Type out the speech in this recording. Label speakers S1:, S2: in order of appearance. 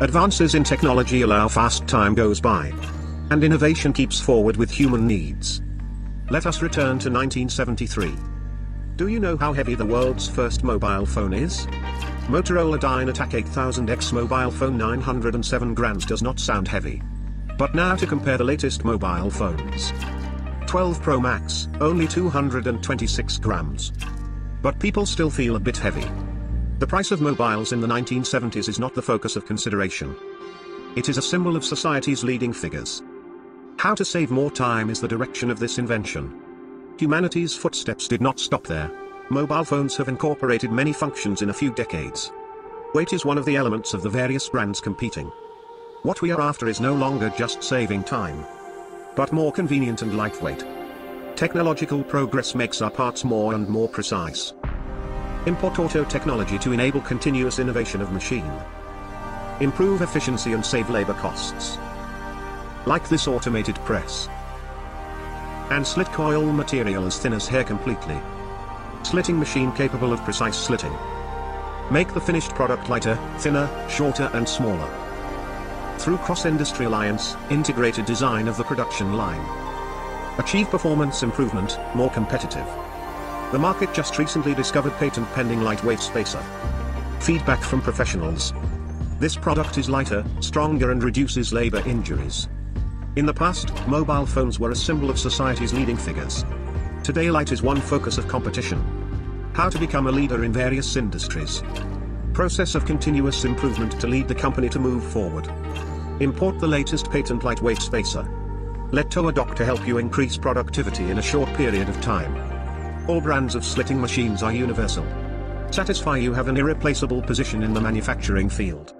S1: Advances in technology allow fast time goes by. And innovation keeps forward with human needs. Let us return to 1973. Do you know how heavy the world's first mobile phone is? Motorola Dynatac 8000X mobile phone 907 grams does not sound heavy. But now to compare the latest mobile phones. 12 Pro Max, only 226 grams. But people still feel a bit heavy. The price of mobiles in the 1970s is not the focus of consideration. It is a symbol of society's leading figures. How to save more time is the direction of this invention. Humanity's footsteps did not stop there. Mobile phones have incorporated many functions in a few decades. Weight is one of the elements of the various brands competing. What we are after is no longer just saving time, but more convenient and lightweight. Technological progress makes our parts more and more precise. Import auto technology to enable continuous innovation of machine. Improve efficiency and save labor costs. Like this automated press. And slit coil material as thin as hair completely slitting machine capable of precise slitting. Make the finished product lighter, thinner, shorter and smaller. Through cross-industry alliance, integrated design of the production line. Achieve performance improvement, more competitive. The market just recently discovered patent pending lightweight spacer. Feedback from professionals. This product is lighter, stronger and reduces labor injuries. In the past, mobile phones were a symbol of society's leading figures. Today light is one focus of competition. How to become a leader in various industries. Process of continuous improvement to lead the company to move forward. Import the latest patent lightweight spacer. Let Toa Doctor help you increase productivity in a short period of time. All brands of slitting machines are universal. Satisfy you have an irreplaceable position in the manufacturing field.